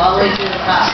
all the way to the top.